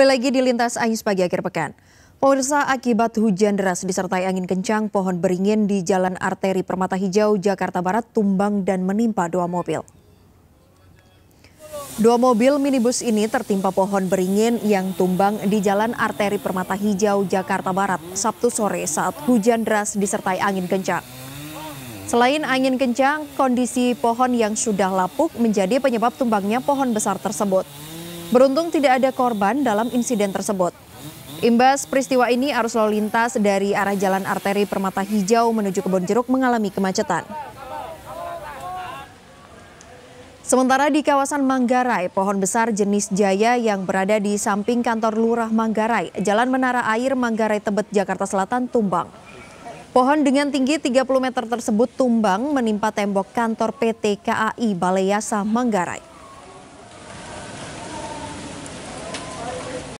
Kembali lagi di lintas Ayus pagi akhir pekan. Pemirsa akibat hujan deras disertai angin kencang, pohon beringin di Jalan Arteri Permata Hijau, Jakarta Barat tumbang dan menimpa dua mobil. Dua mobil minibus ini tertimpa pohon beringin yang tumbang di Jalan Arteri Permata Hijau, Jakarta Barat, Sabtu sore saat hujan deras disertai angin kencang. Selain angin kencang, kondisi pohon yang sudah lapuk menjadi penyebab tumbangnya pohon besar tersebut. Beruntung tidak ada korban dalam insiden tersebut. Imbas peristiwa ini arus lalu lintas dari arah jalan arteri Permata Hijau menuju Kebon Jeruk mengalami kemacetan. Sementara di kawasan Manggarai, pohon besar jenis jaya yang berada di samping kantor Lurah Manggarai, Jalan Menara Air Manggarai Tebet, Jakarta Selatan tumbang. Pohon dengan tinggi 30 meter tersebut tumbang menimpa tembok kantor PT KAI Balai Yasa Manggarai.